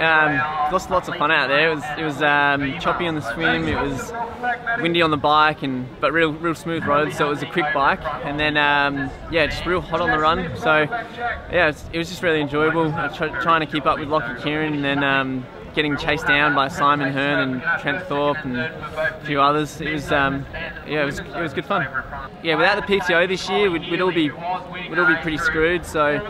lots lots of fun out there. It was it was um, choppy on the swim. It was windy on the bike, and but real real smooth roads. So it was a quick bike, and then um, yeah, just real hot on the run. So yeah, it was, it was just really enjoyable. trying to keep up with Lockie Kieran, and then. Getting chased down by Simon Hearn and Trent Thorpe and a few others. It was um, yeah, it was it was good fun. Yeah, without the PTO this year, we'd, we'd all be we'd all be pretty screwed. So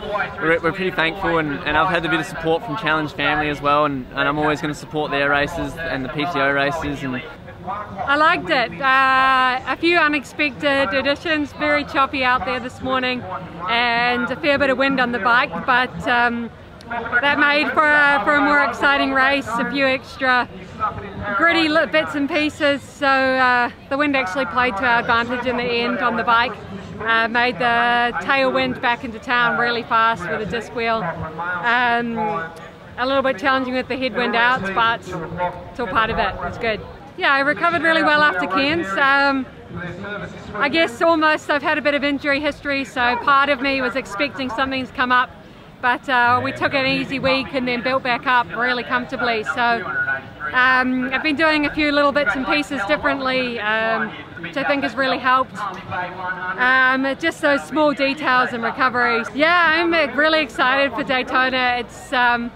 we're, we're pretty thankful, and, and I've had a bit of support from Challenge family as well, and, and I'm always going to support their races and the PTO races and. I liked it. Uh, a few unexpected additions, very choppy out there this morning, and a fair bit of wind on the bike, but um, that made for a, for a more exciting race, a few extra gritty bits and pieces. So uh, the wind actually played to our advantage in the end on the bike. Uh, made the tailwind back into town really fast with a disc wheel. Um, a little bit challenging with the headwind out, but it's all part of it. It's good. Yeah, I recovered really well after Cairns. Um, I guess almost I've had a bit of injury history, so part of me was expecting something's come up but uh, we took an easy week and then built back up really comfortably. So um, I've been doing a few little bits and pieces differently, um, which I think has really helped. Um, just those small details and recoveries. Yeah, I'm really excited for Daytona. It's um,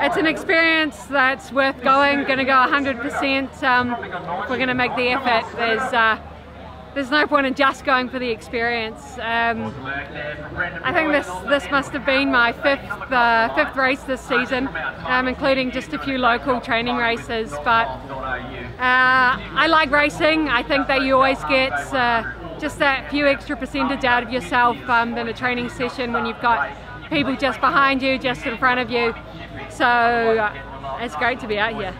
it's an experience that's worth going. Going to go 100%. Um, we're going to make the effort. There's uh, there's no point in just going for the experience. Um, I think this this must have been my fifth uh, fifth race this season, um, including just a few local training races. But uh, I like racing. I think that you always get uh, just that few extra percentage out of yourself um, than a training session when you've got people just behind you, just in front of you. So uh, it's great to be out here.